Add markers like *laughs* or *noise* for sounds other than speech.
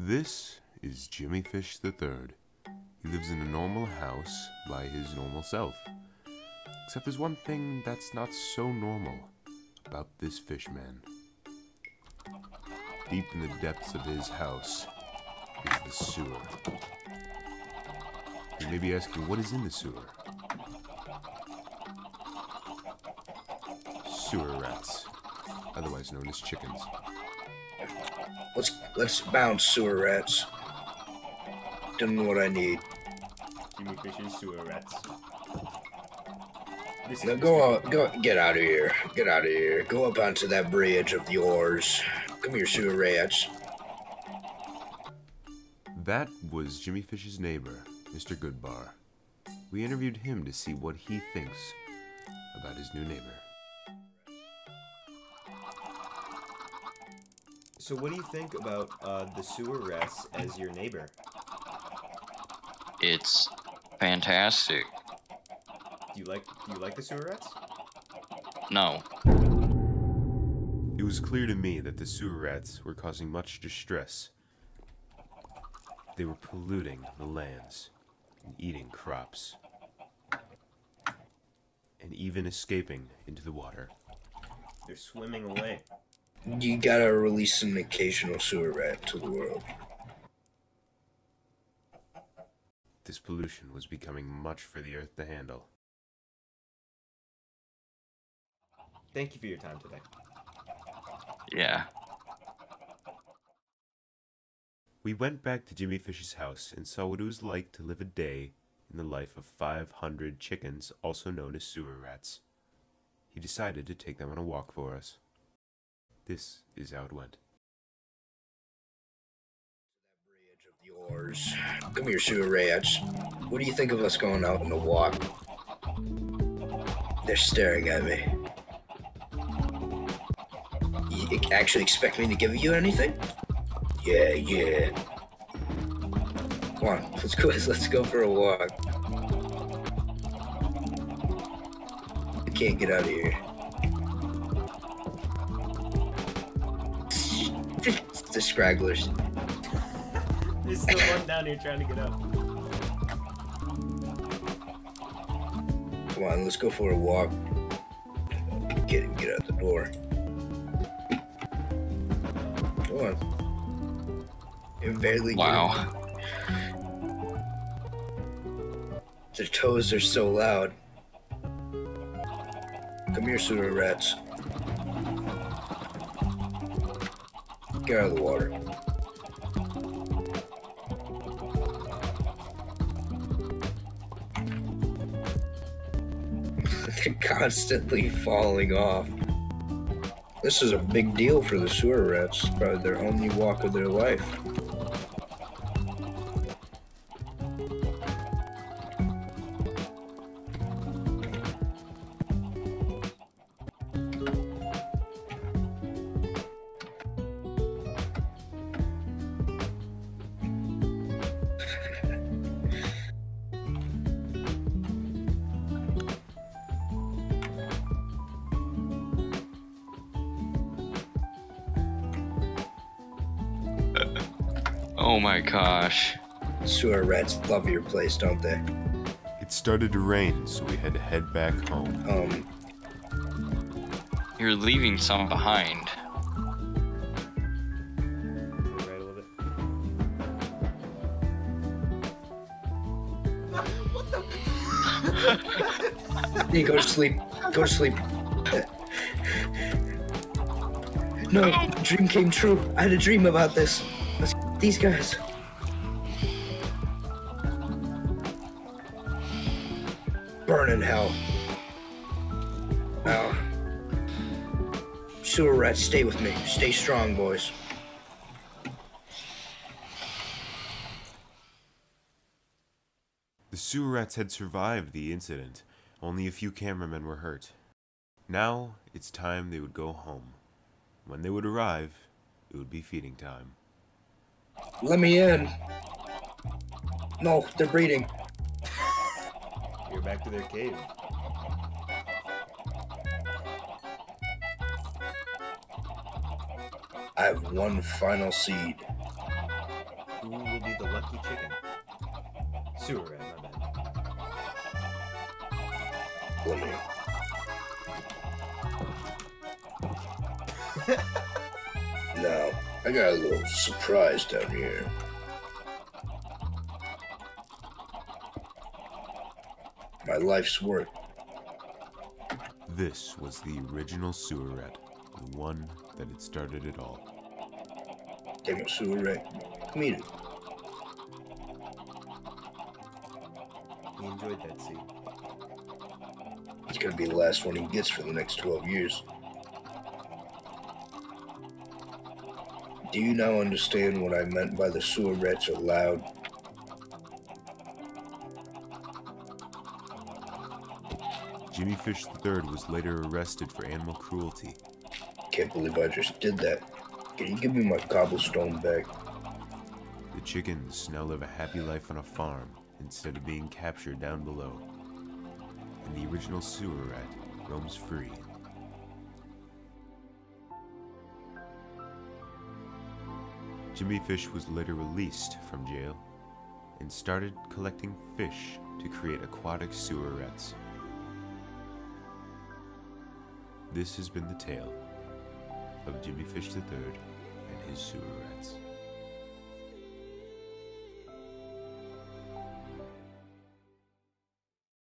This is Jimmy Fish III. He lives in a normal house by his normal self. Except there's one thing that's not so normal about this fish man. Deep in the depths of his house is the sewer. You may be asking, what is in the sewer? Sewer rats, otherwise known as chickens. Let's let's bounce sewer rats. Don't know what I need. Jimmy Fish's sewer rats. This Now is go out, go get out of here. Get out of here. Go up onto that bridge of yours. Come here, sewer rats. That was Jimmy Fish's neighbor, Mr. Goodbar. We interviewed him to see what he thinks about his new neighbor. So, what do you think about uh, the sewer rats as your neighbor? It's fantastic. Do you like do you like the sewer rats? No. It was clear to me that the sewer rats were causing much distress. They were polluting the lands and eating crops, and even escaping into the water. They're swimming away. You gotta release an occasional sewer rat to the world. This pollution was becoming much for the earth to handle. Thank you for your time today. Yeah. We went back to Jimmy Fish's house and saw what it was like to live a day in the life of 500 chickens, also known as sewer rats. He decided to take them on a walk for us. This is how it went. Of yours. Come here, sewer rats. What do you think of us going out on a walk? They're staring at me. You actually expect me to give you anything? Yeah, yeah. Come on, *laughs* let's go. Let's go for a walk. I can't get out of here. The scragglers. There's still one down here trying to get up. Come on, let's go for a walk. Get get out the door. Come on. You're barely Wow. Their toes are so loud. Come here, sewer rats. Get out of the water. *laughs* They're constantly falling off. This is a big deal for the sewer rats. Probably their only walk of their life. Oh my gosh. Sewer rats love your place, don't they? It started to rain, so we had to head back home. Um, You're leaving some behind. Right a little bit. Hey, go to sleep. Go to sleep. No, dream came true. I had a dream about this. Let's, these guys. Burn in hell. Now, sewer rats, stay with me. Stay strong, boys. The sewer rats had survived the incident. Only a few cameramen were hurt. Now it's time they would go home. When they would arrive, it would be feeding time. Let me in. No, they're breeding. You're back to their cave. I have one final seed. who will be the lucky chicken? Sewer rat, my bad. Let me. *laughs* now, I got a little surprise down here. My life's work. This was the original sewer rat, the one that had started it all. Damn it, sewer rat. Come eat it. He enjoyed that scene. It's gonna be the last one he gets for the next 12 years. Do you now understand what I meant by the sewer rats are loud? Jimmy Fish III was later arrested for animal cruelty. Can't believe I just did that. Can you give me my cobblestone back? The chickens now live a happy life on a farm instead of being captured down below. And the original sewer rat roams free. Jimmy Fish was later released from jail and started collecting fish to create aquatic sewer rats. This has been the tale of Jimmy Fish III and his sewer rats.